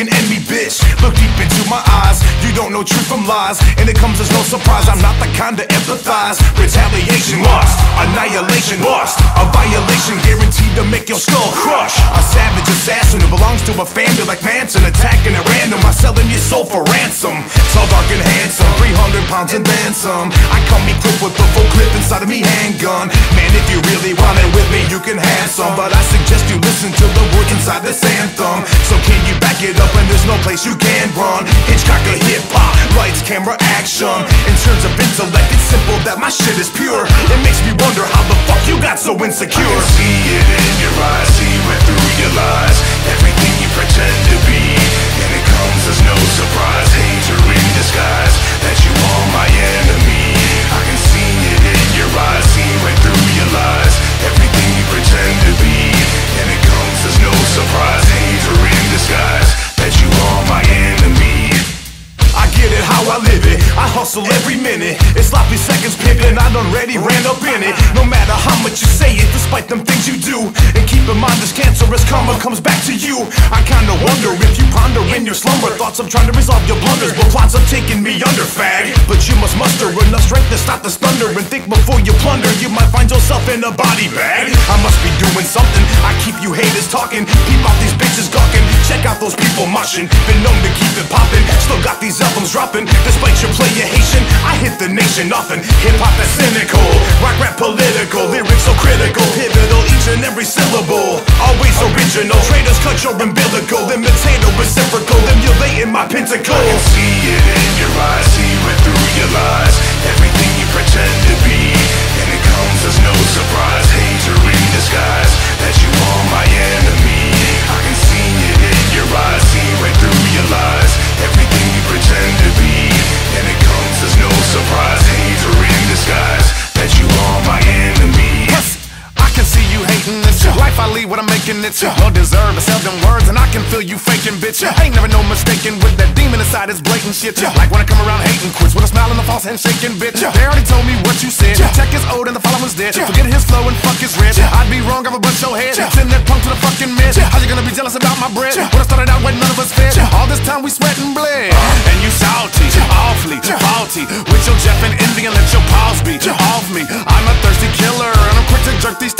can end me, bitch. Look deep into my eyes, you don't know truth from lies. And it comes as no surprise, I'm not the kind to empathize. Retaliation lost, annihilation lost. A violation guaranteed to make your skull crush. A savage assassin who belongs to a family like Manson. Attacking at random, I selling your soul for ransom. Tall, dark, and handsome, 300 pounds and then some. I come equipped with the full clip inside of me handgun. Man, if you really want it with me, you can have some. But I suggest you listen to the inside this anthem. So can you back it up when there's no place you can run? Hitchcock of hip hop, lights, camera, action. In terms of intellect, it's simple that my shit is pure. It makes me wonder how the fuck you got so insecure. I can see it in your eyes, see right through your lies. I hustle every minute. It's sloppy seconds pimping. I done already ran up in it. No matter how much you say it, despite them things you do. And keep in mind this cancerous karma comes back to you. I kinda wonder if you ponder in your slumber thoughts of trying to resolve your blunders, but plots of taking me under, fag. But you must muster enough strength to stop this thunder and think before you plunder. You might find yourself in a body bag. I must be doing something. I keep you haters talking. Keep out these bitches gawking. Check out those people mushing. Been known to keep it popping. Got these albums dropping. Despite your play, you Haitian, I hit the nation nothing. Hip hop is cynical, rock rap political, lyrics so critical, pivotal each and every syllable. Always original, traitors cut your umbilical, imitator reciprocal, emulating my lead, what I'm making it. Well deserved, I sell them words, and I can feel you faking, bitch. Ain't never no mistaking with that demon inside is blatant shit. Like when I come around hating quits with a smile and a false handshaking, bitch. They already told me what you said. Check is old and the following's dead. Forget his flow and fuck his red. I'd be wrong, if a bunch your head. Send that punk to the fucking mid. How you gonna be jealous about my bread? When I started out when none of us fed. All this time we sweat and bled. Uh-huh. And you salty, awfully faulty. With your Jeff and Envy and let your paws be off me. I'm a thirsty killer, and I'm quick to jerk these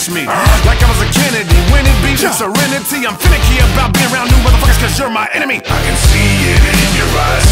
finish me. Like I was a Kennedy, winning it yeah. serenity. I'm finicky about being around new motherfuckers cause you're my enemy. I can see it in your eyes,